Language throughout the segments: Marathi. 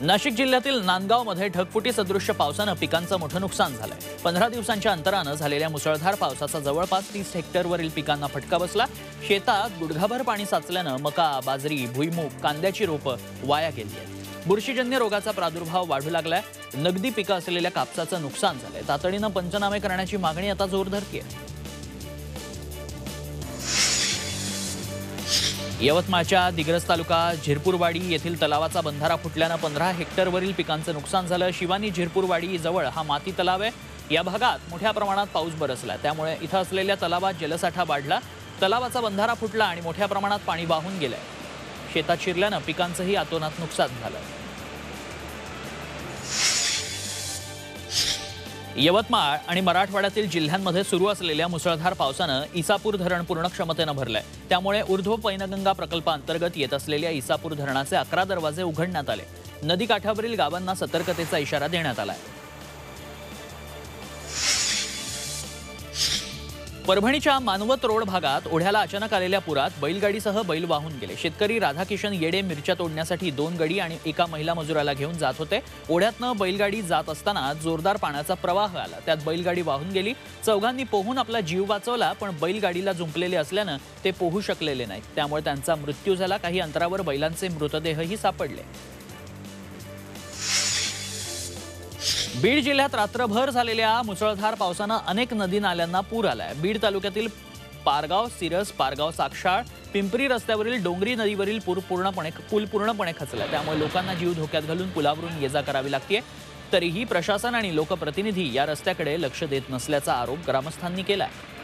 नाशिक जिल्ह्यातील नांदगावमध्ये ढगफुटी सदृश्य पावसानं पिकांचं मोठं नुकसान झालंय. पंधरा दिवसांच्या अंतरानं झालेल्या मुसळधार पावसाचा जवळपास तीस हेक्टरवरील पिकांना फटका बसला. शेतात गुडघाभर पाणी साचल्यानं मका बाजरी भुईमूग कांद्याची रोपं वाया गेली आहेत. बुरशीजन्य रोगाचा प्रादुर्भाव वाढू लागलाय. नगदी पिकं असलेल्या कापसाचं नुकसान झालंय. तातडीनं पंचनामे करण्याची मागणी आता जोर धरतीये यवतमाळच्या दिग्रस तालुका झिरपूरवाडी येथील तलावाचा बंधारा फुटल्यानं पंधरा हेक्टरवरील पिकांचं नुकसान झालं. शिवानी झिरपूरवाडी जवळ हा माती तलाव आहे. या भागात मोठ्या प्रमाणात पाऊस बरसला. त्यामुळे इथं असलेल्या तलावात जलसाठा वाढला. तलावाचा बंधारा फुटला आणि मोठ्या प्रमाणात पाणी वाहून गेलंय. शेतात शिरल्यानं पिकांचंही आतोनात नुकसान झालं. यवतमाळ आणि मराठवाड्यातील जिल्ह्यांमध्ये सुरू असलेल्या मुसळधार पावसानं इसापूर धरण पूर्ण क्षमतेनं भरलंय. त्यामुळे ऊर्ध्व पैनगंगा प्रकल्पाअंतर्गत येत असलेल्या इसापूर धरणाचे अकरा दरवाजे उघडण्यात आले. नदीकाठावरील गावांना सतर्कतेचा इशारा देण्यात आला आहे परभणीच्या मानवत रोड भागात ओढ्याला अचानक आलेल्या पुरात बैलगाडीसह बैल वाहून गेले. शेतकरी राधाकिशन येडे मिरच्या तोडण्यासाठी दोन गडी आणि एका महिला मजुराला घेऊन जात होते. ओढ्यातनं बैलगाडी जात असताना जोरदार पाण्याचा प्रवाह आला. त्यात बैलगाडी वाहून गेली. चौघांनी पोहून आपला जीव वाचवला पण बैलगाडीला जुंपलेले असल्यानं ते पोहू शकलेले नाहीत. त्यामुळे त्यांचा मृत्यू झाला. काही अंतरावर बैलांचे मृतदेहही सापडले. बीड जिल्ह्यात रात्रभर झालेल्या मुसळधार पावसानं अनेक नदी नाल्यांना पूर आलाय. बीड तालुक्यातील पारगाव सिरस पारगाव साक्षाळ पिंपरी रस्त्यावरील डोंगरी नदीवरील पूर पूर्णपणे पूल पूर्णपणे खचला त्यामुळे लोकांना जीव धोक्यात घालून पुलावरून ये जा करावी लागते तरीही प्रशासन आणि लोकप्रतिनिधी या रस्त्याकडे लक्ष देत नसल्याचा आरोप ग्रामस्थांनी केला आहे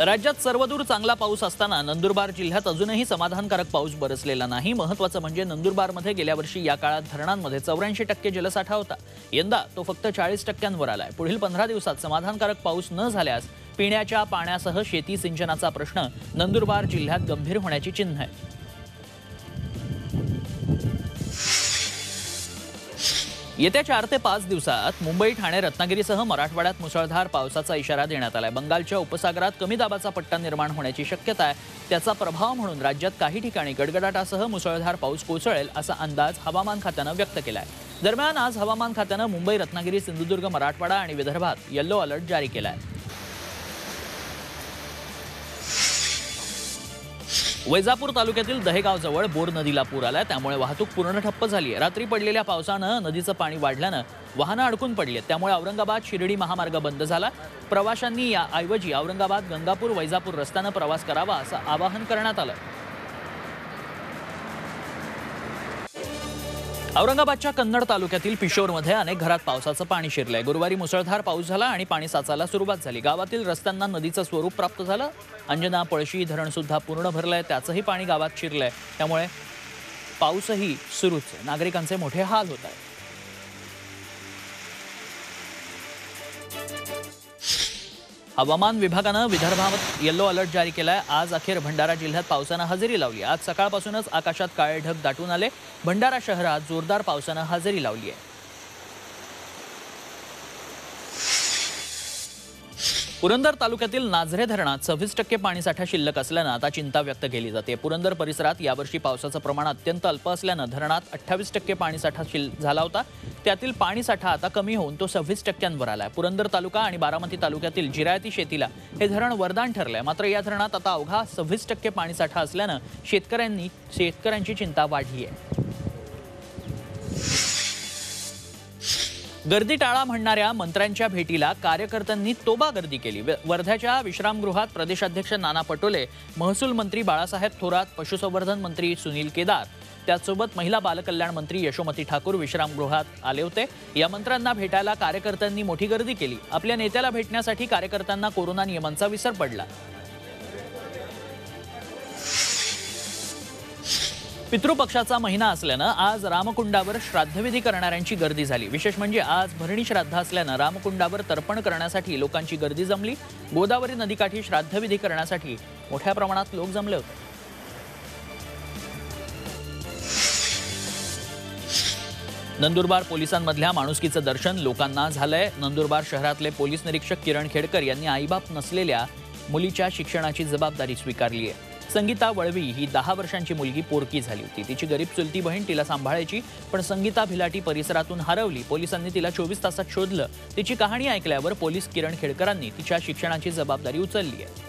राज्यात सर्वदूर चांगला पाऊस असताना नंदुरबार जिल्ह्यात अजूनही समाधानकारक पाऊस बरसलेला नाही. महत्वाचं म्हणजे नंदुरबारमध्ये गेल्या वर्षी या काळात धरणांमध्ये चौऱ्याऐंशी टक्के जलसाठा होता. यंदा तो फक्त चाळीस टक्क्यांवर आलाय. पुढील पंधरा दिवसात समाधानकारक पाऊस न झाल्यास पिण्याच्या पाण्यासह शेती सिंचनाचा प्रश्न नंदुरबार जिल्ह्यात गंभीर होण्याची चिन्ह आहे. येत्या चार ते पाच दिवसात मुंबई ठाणे रत्नागिरीसह मराठवाड्यात मुसळधार पावसाचा इशारा देण्यात आलाय. बंगालच्या उपसागरात कमी दाबाचा पट्टा निर्माण होण्याची शक्यता आहे. त्याचा प्रभाव म्हणून राज्यात काही ठिकाणी गडगडाटासह मुसळधार पाऊस कोसळेल असा अंदाज हवामान खात्यानं व्यक्त केलाय. दरम्यान आज हवामान खात्यानं मुंबई रत्नागिरी सिंधुदुर्ग मराठवाडा आणि विदर्भात येल्लो अलर्ट जारी केलाय. वैजापूर तालुक्यातील दहेगावजवळ बोर नदीला पूर आला. त्यामुळे वाहतूक पूर्ण ठप्प झाली आहे रात्री पडलेल्या पावसानं नदीचं पाणी वाढल्यानं वाहनं अडकून पडली आहेत त्यामुळे औरंगाबाद शिर्डी महामार्ग बंद झाला. प्रवाशांनी याऐवजी औरंगाबाद गंगापूर वैजापूर रस्त्यानं प्रवास करावा असं आवाहन करण्यात आलं. औरंगाबादच्या कन्नड तालुक्यातील पिशोरमध्ये अनेक घरात पावसाचं पाणी शिरलंय. गुरुवारी मुसळधार पाऊस झाला आणि पाणी साचायला सुरुवात झाली. गावातील रस्त्यांना नदीचं स्वरूप प्राप्त झालं. अंजना पळशी धरण सुद्धा पूर्ण भरलंय. त्याचंही पाणी गावात शिरलंय. त्यामुळे पाऊसही सुरूच आहे. नागरिकांचे मोठे हाल होत आहेत. हवामान विभागानं विदर्भात येलो अलर्ट जारी केला आहे आज अखेर भंडारा जिल्ह्यात पावसानं हजेरी लावली आज सकाळपासूनच आकाशात काळे ढग दाटून आले. भंडारा शहरात जोरदार पावसानं हजेरी लावली आहे. पुरंदर तालुक्यातील नाझरे धरणात सव्वीस टक्के पाणीसाठा शिल्लक असल्यानं आता चिंता व्यक्त केली जाते. पुरंदर परिसरात यावर्षी पावसाचं प्रमाण अत्यंत अल्प असल्यानं धरणात अठ्ठावीस टक्के पाणीसाठा शिल झाला होता. त्यातील पाणीसाठा आता कमी होऊन तो सव्वीस टक्क्यांवर आलाय. पुरंदर तालुका आणि बारामती तालुक्यातील जिरायती शेतीला हे धरण वरदान ठरलंय. मात्र या धरणात आता अवघा सव्वीस टक्के पाणीसाठा असल्यानं शेतकऱ्यांनी शेतकऱ्यांची चिंता वाढली आहे गर्दी टाळा म्हणणाऱ्या मंत्र्यांच्या भेटीला कार्यकर्त्यांनी तोबा गर्दी केली. व- वर्ध्याच्या विश्रामगृहात प्रदेशाध्यक्ष नाना पटोले महसूल मंत्री बाळासाहेब थोरात पशुसंवर्धन मंत्री सुनील केदार त्याचसोबत महिला बालकल्याण मंत्री यशोमती ठाकूर विश्रामगृहात आले होते. या मंत्र्यांना भेटायला कार्यकर्त्यांनी मोठी गर्दी केली. आपल्या नेत्याला भेटण्यासाठी कार्यकर्त्यांना कोरोना नियमांचा विसर पडला. पितृपक्षाचा महिना असल्यानं आज रामकुंडावर श्राद्धविधी करणाऱ्यांची गर्दी झाली. विशेष म्हणजे आज भरणी श्राद्ध असल्यानं रामकुंडावर तर्पण करण्यासाठी लोकांची गर्दी जमली. गोदावरी नदीकाठी श्राद्धविधी करण्यासाठी मोठ्या प्रमाणात लोक जमले होते. नंदुरबार पोलिसांमधल्या माणुसकीचं दर्शन लोकांना झालंय. नंदुरबार शहरातले पोलीस निरीक्षक किरण खेडकर यांनी आईबाप नसलेल्या मुलीच्या शिक्षणाची जबाबदारी स्वीकारली आहे संगीता वळवी ही दहा वर्षांची मुलगी पोरकी झाली होती. तिची गरीब चुलती बहीण तिला सांभाळायची पण संगीता भिलाटी परिसरातून हरवली. पोलिसांनी तिला चोवीस तासात शोधलं. तिची कहाणी ऐकल्यावर पोलीस किरण खेडकरांनी तिच्या शिक्षणाची जबाबदारी उचलली आहे.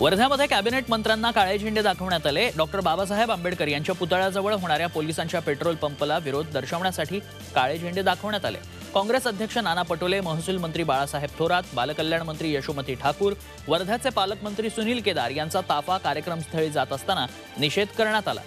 वर्ध्यामध्ये कॅबिनेट मंत्र्यांना काळे झेंडे दाखवण्यात आले. डॉक्टर बाबासाहेब आंबेडकर यांच्या पुतळ्याजवळ होणाऱ्या पोलिसांच्या पेट्रोल पंपला विरोध दर्शवण्यासाठी काळे झेंडे दाखवण्यात आले. काँग्रेस अध्यक्ष नाना पटोले महसूल मंत्री बाळासाहेब थोरात बालकल्याण मंत्री यशोमती ठाकूर वर्ध्याचे पालकमंत्री सुनील केदार यांचा ताफा कार्यक्रमस्थळी जात असताना निषेध करण्यात आला.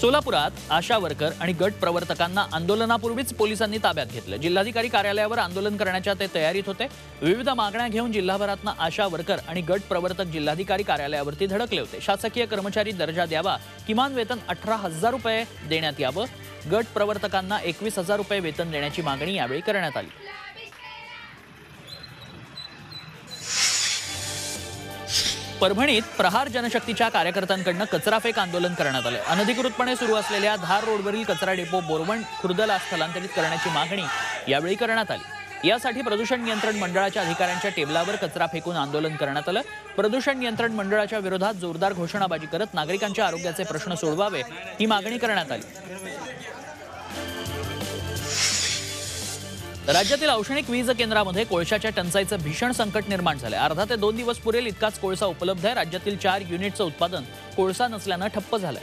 सोलापुरात आशा वर्कर आणि गट प्रवर्तकांना आंदोलनापूर्वीच पोलिसांनी ताब्यात घेतलं. जिल्हाधिकारी कार्यालयावर आंदोलन करण्याच्या ते तयारीत होते. विविध मागण्या घेऊन जिल्हाभरातनं आशा वर्कर आणि गट प्रवर्तक जिल्हाधिकारी कार्यालयावरती धडकले होते. शासकीय कर्मचारी दर्जा द्यावा किमान वेतन अठरा हजार रुपये देण्यात यावं. गट प्रवर्तकांना एकवीस हजार रुपये वेतन देण्याची मागणी यावेळी करण्यात आली. परभणीत प्रहार जनशक्तीच्या कार्यकर्त्यांकडनं कचराफेक आंदोलन करण्यात आलं अनधिकृतपणे सुरू असलेल्या धार रोडवरील कचरा डेपो बोरवण खुर्दला स्थलांतरित करण्याची मागणी यावेळी करण्यात आली. यासाठी प्रदूषण नियंत्रण मंडळाच्या अधिकाऱ्यांच्या टेबलावर कचरा फेकून आंदोलन करण्यात आलं. प्रदूषण नियंत्रण मंडळाच्या विरोधात जोरदार घोषणाबाजी करत नागरिकांच्या आरोग्याचे प्रश्न सोडवावे ही मागणी करण्यात आली. राज्यातील औष्णिक वीज केंद्रामध्ये कोळशाच्या टंचाईचं भीषण संकट निर्माण झालंय. अर्धा ते दोन दिवस पुरेल इतकाच कोळसा उपलब्ध आहे. राज्यातील चार युनिटचं उत्पादन कोळसा नसल्यानं ठप्प झालंय.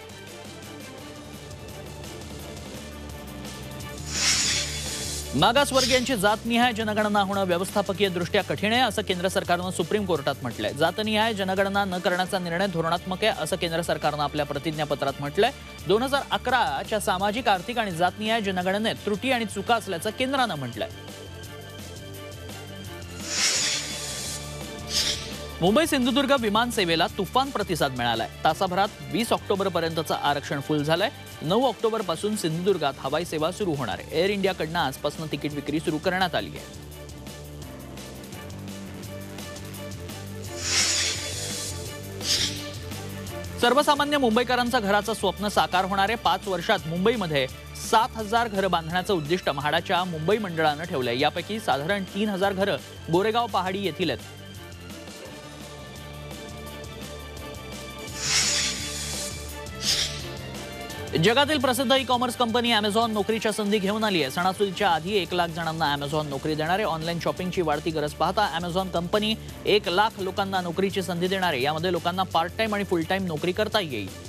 मागासवर्गीयांची जातनिहाय जनगणना होणं व्यवस्थापकीय दृष्ट्या कठीण आहे असं केंद्र सरकारनं सुप्रीम कोर्टात म्हटलंय. जातनिहाय जनगणना न करण्याचा निर्णय धोरणात्मक आहे असं केंद्र सरकारनं आपल्या प्रतिज्ञापत्रात म्हटलंय. दोन हजार अकराच्या सामाजिक आर्थिक आणि जातनिहाय जनगणनेत त्रुटी आणि चुका असल्याचं केंद्रानं म्हटलंय. मुंबई सिंधुदुर्ग विमान सेवेला तुफान प्रतिसाद मिळालाय. तासाभरात वीस ऑक्टोबर पर्यंतचं आरक्षण फुल झालंय. नऊ ऑक्टोबरपासून सिंधुदुर्गात हवाई सेवा सुरू होणार आहे. एअर इंडियाकडनं आजपासून तिकीट विक्री सुरू करण्यात आली आहे. सर्वसामान्य मुंबईकरांचं घराचं स्वप्न साकार होणारे पाच वर्षात मुंबईमध्ये सात हजार घरं बांधण्याचं उद्दिष्ट म्हाडाच्या मुंबई मंडळानं ठेवलंय. यापैकी साधारण तीन हजार घरं गोरेगाव पहाडी येथील आहेत. जगातील प्रसिद्ध ई कॉमर्स कंपनी अमेझॉन नोकरीच्या संधी घेऊन आली आहे. सणासुदीच्या आधी एक लाख जणांना अमेझॉन नोकरी देणारे ऑनलाईन शॉपिंगची वाढती गरज पाहता अमेझॉन कंपनी एक लाख लोकांना नोकरीची संधी देणारे. यामध्ये लोकांना पार्ट टाइम आणि फुल टाइम नोकरी करता येईल.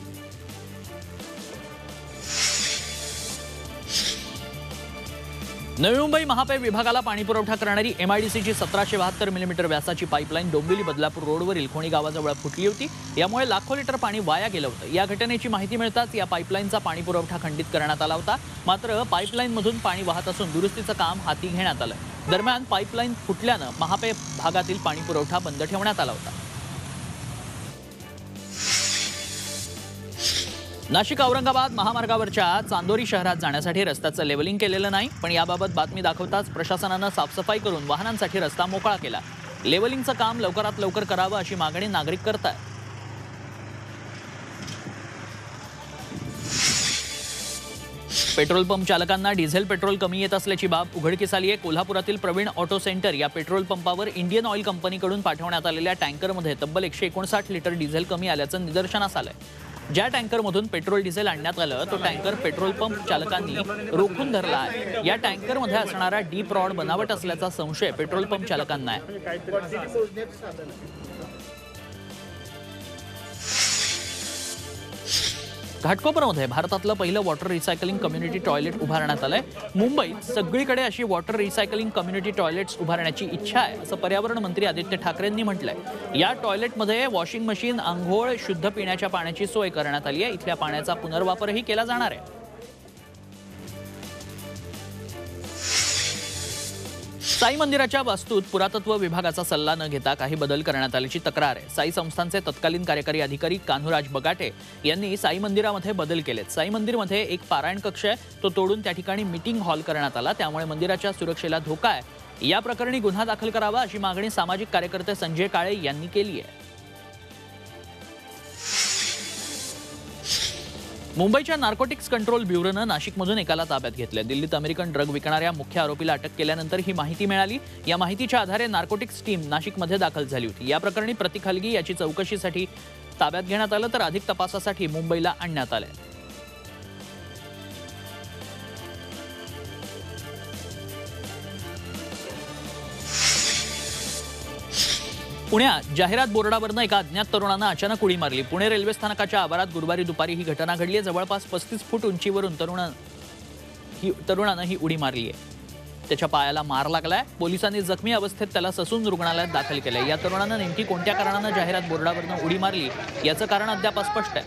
नवी मुंबई महापे विभागाला पाणी पुरवठा करणारी एमआयडीसीची सतराशे बहात्तर मिलीमीटर व्यासाची पाईपलाईन डोंबिवली बदलापूर रोडवरील खोणी गावाजवळ फुटली होती. यामुळे लाखो लिटर पाणी वाया गेलं होतं. या घटनेची माहिती मिळताच या पाईपलाईनचा पाणी पुरवठा खंडित करण्यात आला होता. मात्र पाईपलाईनमधून पाणी वाहत असून दुरुस्तीचं काम हाती घेण्यात आलं. दरम्यान पाईपलाईन फुटल्यानं महापे भागातील पाणीपुरवठा बंद ठेवण्यात आला होता. नाशिक औरंगाबाद महामार्गावरच्या चांदोरी शहरात जाण्यासाठी रस्त्याचं लेवलिंग केलेलं नाही पण याबाबत बातमी दाखवताच प्रशासनानं साफसफाई करून वाहनांसाठी रस्ता मोकळा केला. लेवलिंगचं काम लवकरात लवकर करावं अशी मागणी नागरिक करत आहे पेट्रोल पंप चालकांना डिझेल पेट्रोल कमी येत असल्याची बाब उघडकीस आली आहे कोल्हापुरातील प्रवीण ऑटो सेंटर या पेट्रोल पंपावर इंडियन ऑइल कंपनीकडून पाठवण्यात आलेल्या टँकरमध्ये तब्बल एकशे एकोणसाठ लिटर डिझेल कमी आल्याचं निदर्शनास आहे ज्या टँकरमधून पेट्रोल डिझेल आणण्यात आलं तो टँकर पेट्रोल पंप चालकांनी रोखून धरला आहे. या टँकरमध्ये असणारा डीप रॉड बनावट असल्याचा संशय पेट्रोल पंप चालकांना आहे. घाटकोपरमध्ये भारतातलं पहिलं वॉटर रिसायकलिंग कम्युनिटी टॉयलेट उभारण्यात आलंय. मुंबईत सगळीकडे अशी वॉटर रिसायकलिंग कम्युनिटी टॉयलेट्स उभारण्याची इच्छा आहे असं पर्यावरण मंत्री आदित्य ठाकरेंनी म्हटलंय. या टॉयलेटमध्ये वॉशिंग मशीन आंघोळ शुद्ध पिण्याच्या पाण्याची सोय करण्यात आली आहे इथल्या पाण्याचा पुनर्वापरही केला जाणार आहे. साई मंदिराच्या वास्तूत पुरातत्व विभागाचा सल्ला न घेता काही बदल करण्यात आल्याची तक्रार आहे. साई संस्थांचे तत्कालीन कार्यकारी अधिकारी कान्हूराज बगाटे यांनी साई मंदिरामध्ये बदल केलेत. साई मंदिरमध्ये एक पारायण कक्ष आहे. तो तोडून त्या ठिकाणी मीटिंग हॉल करण्यात आला. त्यामुळे मंदिराच्या सुरक्षेला धोका आहे. या प्रकरणी गुन्हा दाखल करावा अशी मागणी सामाजिक कार्यकर्ते संजय काळे यांनी केली आहे. मुंबईच्या नार्कोटिक्स कंट्रोल ब्युरोनं नाशिकमधून एकाला ताब्यात घेतलंय दिल्लीत अमेरिकन ड्रग विकणाऱ्या मुख्य आरोपीला अटक केल्यानंतर ही माहिती मिळाली. या माहितीच्या आधारे नार्कोटिक्स टीम नाशिकमध्ये दाखल झाली होती. या प्रकरणी प्रतीक हलगी याची चौकशीसाठी ताब्यात घेण्यात आलं तर अधिक तपासासाठी मुंबईला आणण्यात आलंय. पुण्यात जाहिरात बोर्डावरनं एका अज्ञात तरुणानं अचानक उडी मारली. पुणे रेल्वे स्थानकाच्या आवारात गुरुवारी दुपारी ही घटना घडली आहे जवळपास पस्तीस फूट उंचीवरून तरुणा ही तरुणानं ही उडी मारली आहे त्याच्या पायाला मार लागलाय. पोलिसांनी जखमी अवस्थेत त्याला ससून रुग्णालयात दाखल केलंय. या तरुणानं नेमकी कोणत्या कारणानं जाहिरात बोर्डावरनं उडी मारली? याचं कारण अद्याप स्पष्ट आहे.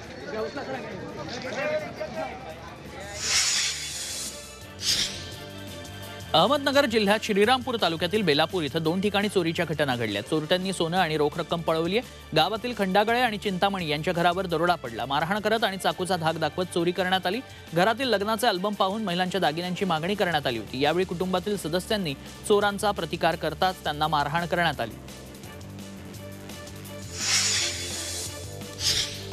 अहमदनगर जिल्ह्यात श्रीरामपूर तालुक्यातील बेलापूर इथं दोन ठिकाणी चोरीच्या घटना घडल्या. चोरट्यांनी सोनं आणि रोख रक्कम पळवली आहे. गावातील खंडागळे आणि चिंतामणी यांच्या घरावर दरोडा पडला. मारहाण करत आणि चाकूचा धाक दाखवत चोरी करण्यात आली. घरातील लग्नाचे अल्बम पाहून महिलांच्या दागिन्यांची मागणी करण्यात आली होती. यावेळी कुटुंबातील सदस्यांनी चोरांचा प्रतिकार करताच त्यांना मारहाण करण्यात आली.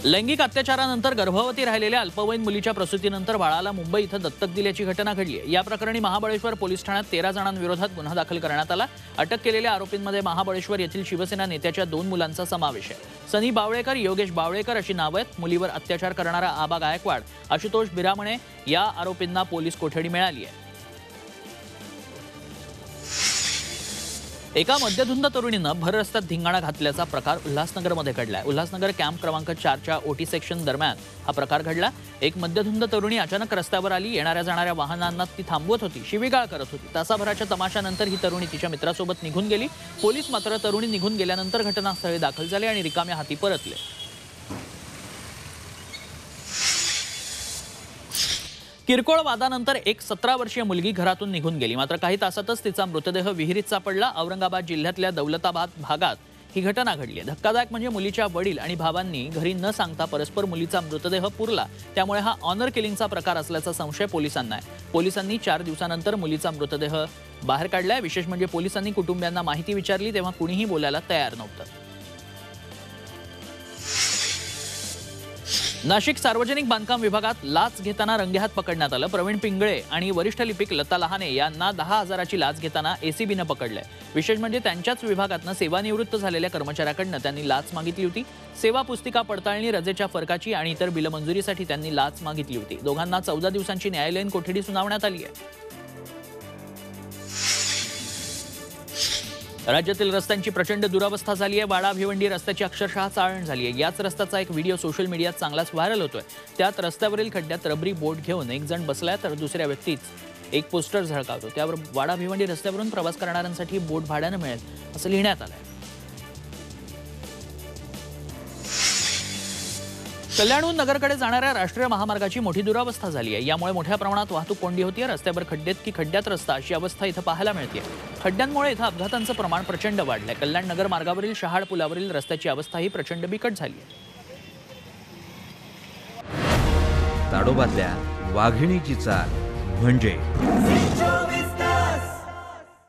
लैंगिक अत्याचारानंतर गर्भवती राहिलेल्या अल्पवयीन मुलीच्या प्रसूतीनंतर बाळाला मुंबई इथं दत्तक दिल्याची घटना घडली आहे. या प्रकरणी महाबळेश्वर पोलीस ठाण्यात तेरा जणांविरोधात गुन्हा दाखल करण्यात आला. अटक केलेल्या आरोपींमध्ये महाबळेश्वर येथील शिवसेना नेत्याच्या दोन मुलांचा समावेश आहे. सनी बावळेकर योगेश बावळेकर अशी नावं आहेत. मुलीवर अत्याचार करणारा आबा गायकवाड आशुतोष बिरामणे या आरोपींना पोलीस कोठडी मिळाली आहे. एका मध्यधुंद तरुणीनं भर रस्त्यात धिंगाणा घातल्याचा प्रकार उल्हासनगरमध्ये घडलाय. उल्हासनगर कॅम्प क्रमांक चारच्या ओटी सेक्शन दरम्यान हा प्रकार घडला. एक मध्यधुंद तरुणी अचानक रस्त्यावर आली. येणाऱ्या जाणाऱ्या वाहनांना ती थांबवत होती. शिवीगाळ करत होती. तासाभराच्या तमाशानंतर ही तरुणी तिच्या मित्रासोबत निघून गेली. पोलीस मात्र तरुणी निघून गेल्यानंतर घटनास्थळी दाखल झाले आणि रिकाम्या हाती परतले. किरकोळ वादानंतर एक सतरा वर्षीय मुलगी घरातून निघून गेली. मात्र काही तासातच तिचा मृतदेह विहिरीत सापडला. औरंगाबाद जिल्ह्यातल्या दौलताबाद भागात ही घटना घडली आहे. धक्कादायक म्हणजे मुलीच्या वडील आणि भावांनी घरी न सांगता परस्पर मुलीचा मृतदेह पुरला. त्यामुळे हा ऑनर किलिंगचा प्रकार असल्याचा संशय पोलिसांना आहे. पोलिसांनी चार दिवसानंतर मुलीचा मृतदेह बाहेर काढलाय. विशेष म्हणजे पोलिसांनी कुटुंबियांना माहिती विचारली तेव्हा कुणीही बोलायला तयार नव्हतं. नाशिक सार्वजनिक बांधकाम विभागात लाच घेताना रंगेहात पकडण्यात आलं. प्रवीण पिंगळे आणि वरिष्ठ लिपिक लता लहाने यांना दहा हजाराची लाच घेताना एसीबीनं पकडलंय. विशेष म्हणजे त्यांच्याच विभागातनं सेवानिवृत्त झालेल्या कर्मचाऱ्याकडनं त्यांनी लाच मागितली होती. सेवा पुस्तिका पडताळणी रजेच्या फरकाची आणि इतर बिलमंजुरीसाठी त्यांनी लाच मागितली होती. दोघांना चौदा दिवसांची न्यायालयीन कोठडी सुनावण्यात आली आहे. राज्यातील रस्त्यांची प्रचंड दुरावस्था झाली आहे. वाडा भिवंडी रस्त्याची अक्षरशः चाळण झाली आहे. याच रस्त्याचा एक व्हिडिओ सोशल मीडियात चांगलाच व्हायरल होतोय. त्यात रस्त्यावरील खड्ड्यात रबरी बोट घेऊन एक जण बसलाय तर दुसऱ्या व्यक्तीच एक पोस्टर झळकावतो. त्यावर वाडा भिवंडी रस्त्यावरून प्रवास करणाऱ्यांसाठी बोट भाड्यानं मिळेल असं लिहिण्यात आलं कल्याणहून नगरकडे जाणाऱ्या राष्ट्रीय महामार्गाची मोठी दुरावस्था झाली आहे. यामुळे मोठ्या प्रमाणात वाहतूक कोंडी होती रस्त्यावर खड्डेत की खड्ड्यात रस्ता अशी अवस्था इथं पाहायला मिळते खड्ड्यांमुळे इथं अपघातांचं प्रमाण प्रचंड वाढलंय. कल्याण नगर मार्गावरील शहाड पुलावरील रस्त्याची अवस्थाही प्रचंड बिकट झाली आहे. ताडोबातल्या वाघिणीची चाल म्हणजे